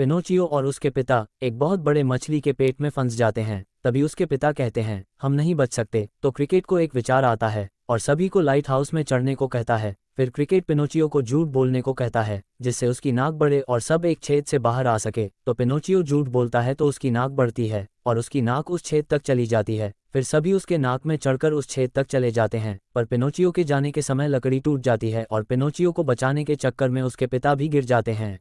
Pinocchio और उसके पिता, एक बहुत बड़े मछली के पेट में फंस जाते हैं। तभी उसके पिता कहते हैं, हम नहीं बच सकते। तो क्रिकेट को एक विचार आता है, और सभी को लाइट हाउस में चढ़ने को कहता है। फिर क्रिकेट पिनोचियो को झूठ बोलने को कहता है, जिससे उसकी नाक बढ़े और सब एक छेद से बाहर आ सके। तो पिनोचियो झूठ बोलता है तो उसकी नाक बढ़ती है, और उसकी नाक उस छेद तक चली जाती है। फिर सभी उसके नाक में चढ़कर उस छेद तक चले जाते हैं, पर पिनोचियो के जाने के समय लकड़ी टूट जाती है, और पिनोचियो को बचाने के चक्कर में उसके पिता भी गिर जाते हैं।